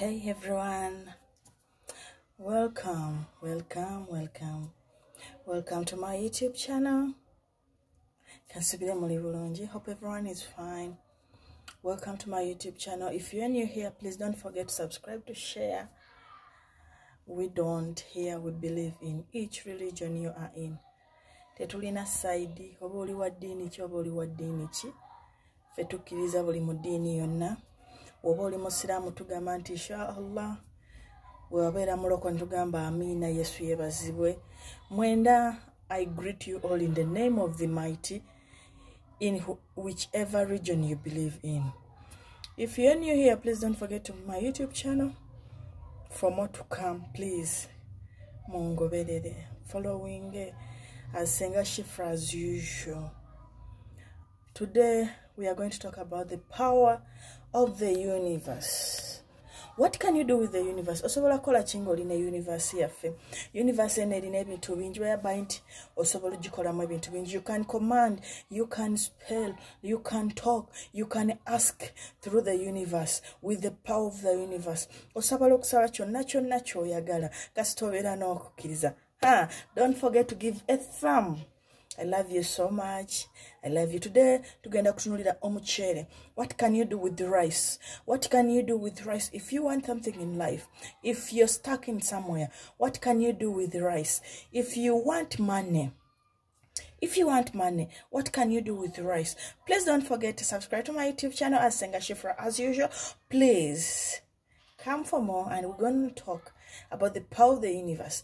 Hey everyone, welcome, welcome, welcome, welcome to my YouTube channel. Kansubire muli bulungi. Hope everyone is fine. Welcome to my YouTube channel. If you're new here, please don't forget to subscribe to share. We don't here we believe in each religion you are in. Tetulina side oba oli wa ddiini ki oba oli wa ddiini ki ffe tukkiriza buli mu ddiini yonna oba oli musiraamu tugamba nti inshaallah bwewabeera muloko netugamba amiina yesu yeebazibwe mwenda i greet you all in the name of the mighty in whichever region you believe in. If you're new here please don't forget to my youtube channel. For more to come please mungoberere. Following eh, as senga shifra as usual. Today, we are going to talk about the power of the universe. What can you do with the universe? osobola kukola ki ng'olina universe yaffe? Universe eno erina ebintu bingi whereby nti osobola ogikolamu ebintu bingi. You can command you can spell you can talk you can ask through the universe with the power of the universe. Osobola okusaba kyonna kyonna ky'oyagala. Kasita obeera n'okukkiriza. Don't forget to give a thumb I love you so much. I love you. Today, tugenda kutunulira omuceere. What can you do with rice? What can you do with rice? If you want something in life, if you're stuck in somewhere, what can you do with rice? If you want money, if you want money, what can you do with rice? Please don't forget to subscribe to my YouTube channel as Senga Shifra as usual. Please come for more and we're going to talk about the power of the universe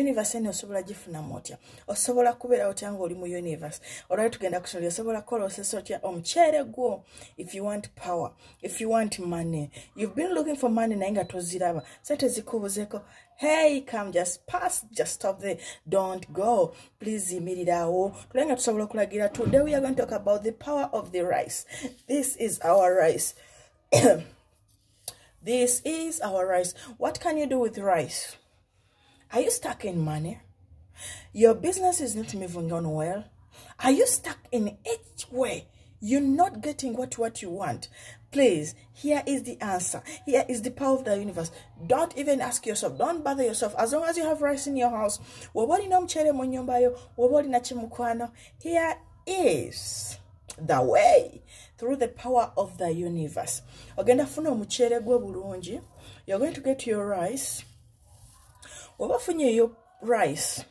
universe eno osobola gifunamu otya osobola kubeera otya ngaoli mu universe? Olwali tugenda kusomera osobola kukolosesa otya? Omuceere gwo if you want power. If you want money. You've been looking for money naye nga toziraba. Sente zikubuzeeko hey come just pass just stop there. Don't go. Please yimirirawo tule nga tusobola okulagira today we are going to talk about the power of the rice. This is our rice. This is our rice. What can you do with rice? Are you stuck in money? Your business is not moving on well. Are you stuck in each way? You're not getting what, what you want. Please, here is the answer. Here is the power of the universe. Don't even ask yourself. Don't bother yourself. As long as you have rice in your house, here is the way through the power of the universe. You're going to get your rice. Oba funye your rice.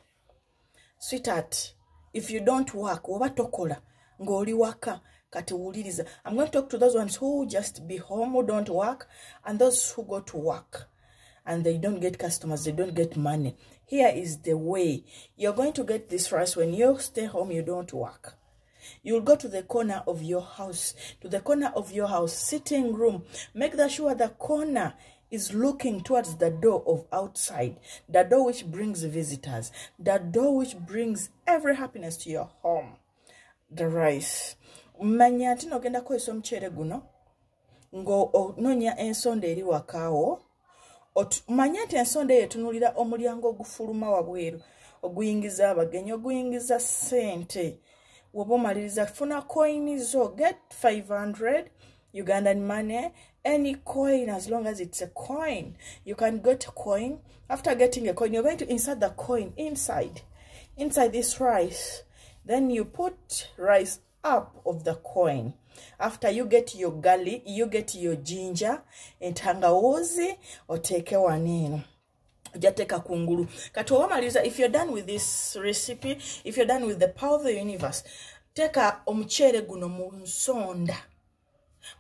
Sweetheart, if you don't work, oba tokola ng'oli waka kati. I'm going to talk to those ones who just be home, who don't work, and those who go to work and they don't get customers, they don't get money. Here is the way. You're going to get this rice when you stay home, you don't work. You'll go to the corner of your house, to the corner of your house, sitting room. Make that sure the corner is looking towards the door of outside, the door which brings visitors, the door which brings every happiness to your home. The rice. Manya nti nogenda kukozesa omuceere guno ng'onoonya ensonda eri wakaawo manye nti ensonda eyo etunuulira omulyango ogufuluma wabweru oguyingiza abagenyi oguyingiza ssente woba omaliriza funa coin zo get 500 ugandan money any coin as long as it's a coin. You can get a coin. After getting a coin you're going to insert the coin inside. Inside this rice. Then you put rice up of the coin. After you get your garlic you get your ginger entangawuzi oteeke waneeno ojateeka kungulu kati oba if you're done with this recipe if you're done with the power of the universe teeka omuceere guno mu nsonda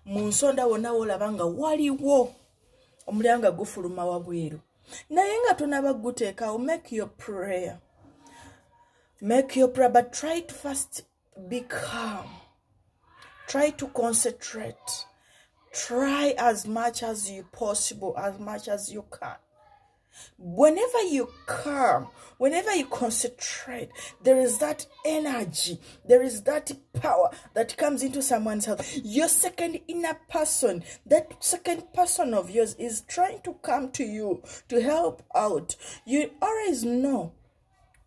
mu nsonda wonna woolaba nga waliwo omulyango nga gufuluma wabweru. Naye nga tonaba guteekawo make your prayer. Make your prayer but try to first be calm. Try to concentrate. Try as much as you possible as much as you can whenever you calm whenever you concentrate there is that energy there is that power that comes into someone's health your second inner person that second person of yours is trying to come to you to help out. You always know.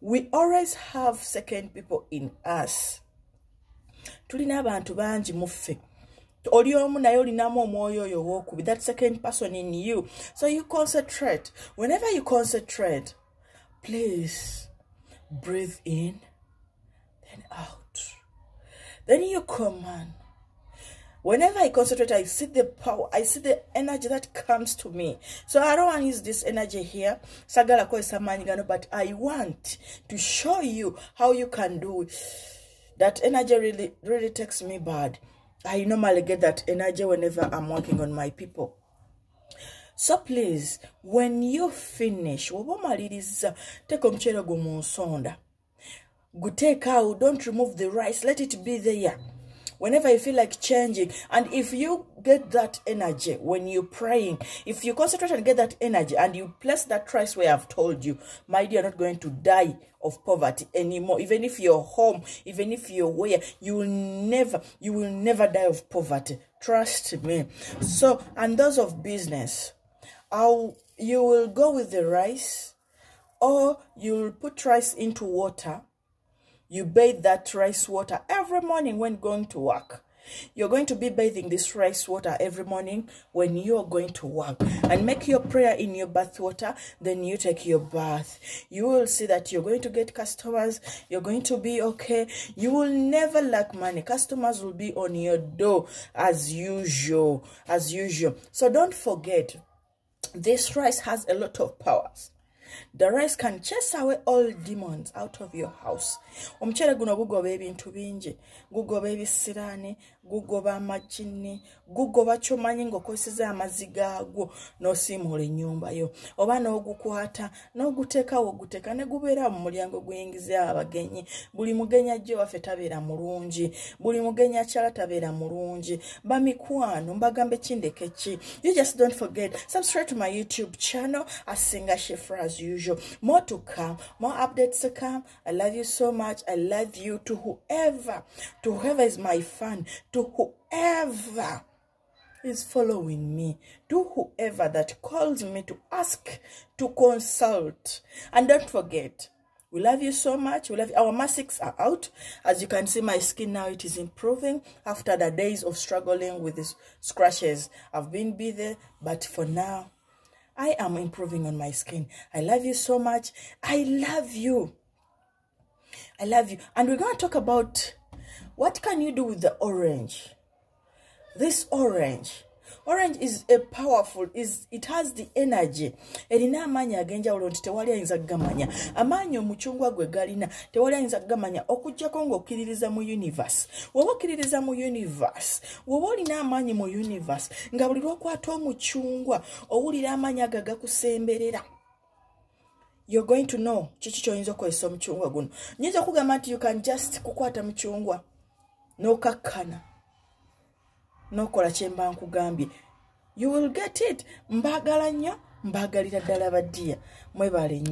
We always have second people in us. Tulina abantu bangi mu ffe oli omu naye olinamu omwoyo that second person in you so you concentrate whenever you concentrate please breathe in then out then you command whenever I concentrate, I see the power, I see the energy that comes to me. So I don't want to use this energy here, but I want to show you how you can do it. That energy really, really takes me bad. I normally get that energy whenever I'm working on my people. So please, when you finish, omaliriza teeka omuceere gwo mu nsonda guteekaawo don't remove the rice let it be there whenever you feel like changing. And if you get that energy when you're praying if you concentrate and get that energy and you place that rice where i've told you my dear not going to die of poverty anymore. Even if you're home even if you're where you will never you will never die of poverty. Trust me. So and those of business I'll, you will go with the rice or you'll put rice into water you bathe that rice water every morning when going to work. You're going to be bathing this rice water every morning when you're going to work and make your prayer in your bath water. Then you take your bath. You will see that you're going to get customers. You're going to be okay. You will never lack money. Customers will be on your door as usual, as usual. So don't forget, this rice has a lot of powers. The rice can chase away all demons out of your house. Omuceere guno gugoba ebintu bingi. Gugoba ebisiraani gugoba amajini gugoba kyomanyi ng'okozeseza amazzi gaagwo n'osiimuula ennyumba yo. Oba n'ogukwata n'oguteekawo oguteeka ne gubeera mu mulyango guyingiza abagenyi. Buli mugenyi ajja waffe tabeera mulungi. Buli mugenyi akyala tabeera mulungi. Bamikwano mbagambe kindeke ki? You just don't forget. Subscribe to my youtube channel asinga shifra usual. More to come. More updates to come. I love you so much. I love you to whoever to whoever is my fan to whoever is following me to whoever that calls me to ask to consult. And don't forget we love you so much. We love you. our masks are out. As you can see my skin now it is improving after the days of struggling with these scratches. I've been busy but for now I am improving on my skin. I love you so much. I love you. I love you. And we're going to talk about what can you do with the orange. This orange. Orange is a powerful, is it has the energy. Erina amaanyi ag'enjawulo nti tewali ayinza kugamanya. Amaanyi omucungwa gwe galina tewali ayinza kugamanya okuggyako ng'okkiririza mu universe. Woba okkiririza mu universe, woba olina amaanyi mu universe nga buli lw'okwata omucungwa owulira amaanyi ago gakusemberera. You're going to know kiki ky'oyinza okukozesa omucungwa guno. Nyinza okugamba nti you can just kukwata mucungwa n'okakkana. N'okola kyemba nkugambye you will get it. Mbaagala nnyo mbaagalira ddala baddiya. Mwebale nnyo